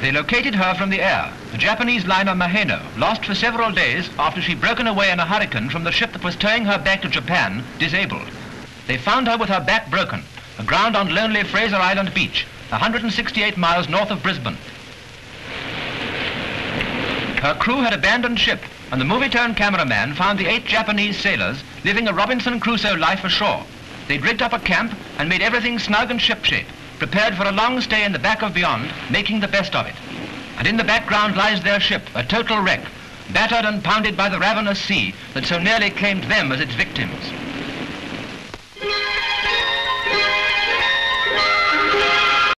They located her from the air, the Japanese liner Maheno, lost for several days after she'd broken away in a hurricane from the ship that was towing her back to Japan, disabled. They found her with her back broken, aground on lonely Fraser Island beach, 168 miles north of Brisbane. Her crew had abandoned ship, and the Movietone cameraman found the eight Japanese sailors living a Robinson Crusoe life ashore. They'd rigged up a camp and made everything snug and shipshape prepared for a long stay in the back of beyond, making the best of it. And in the background lies their ship, a total wreck, battered and pounded by the ravenous sea that so nearly claimed them as its victims.